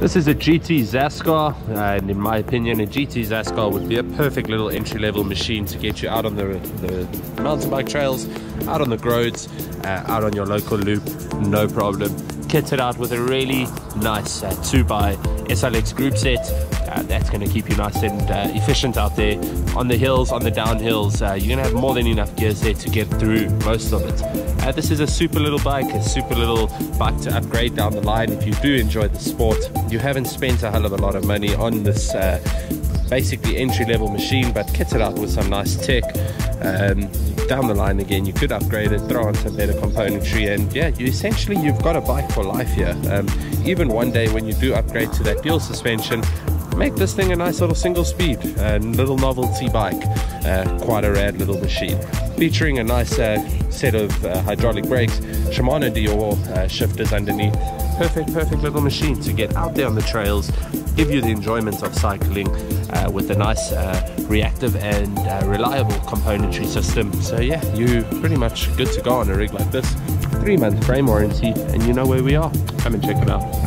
This is a GT Zaskar, uh, and in my opinion, a GT Zaskar would be a perfect little entry-level machine to get you out on the, the mountain bike trails, out on the roads, uh, out on your local loop, no problem. Kitted out with a really nice uh, 2x SLX group set, uh, that's going to keep you nice and uh, efficient out there on the hills, on the downhills. Uh, you're going to have more than enough gears there to get through most of it. Uh, this is a super little bike, a super little bike to upgrade down the line if you do enjoy the sport. You haven't spent a hell of a lot of money on this uh, basically entry-level machine, but kitted out with some nice tech. Um, down the line again you could upgrade it throw on some better componentry and yeah you essentially you've got a bike for life here um, even one day when you do upgrade to that dual suspension make this thing a nice little single speed uh, little novelty bike uh, quite a rad little machine. Featuring a nice uh, set of uh, hydraulic brakes Shimano Deore uh, shifters underneath. Perfect perfect little machine to get out there on the trails give you the enjoyment of cycling uh, with a nice reactive and reliable componentry system. So yeah you're pretty much good to go on a rig like this. Three month frame warranty and you know where we are. Come and check it out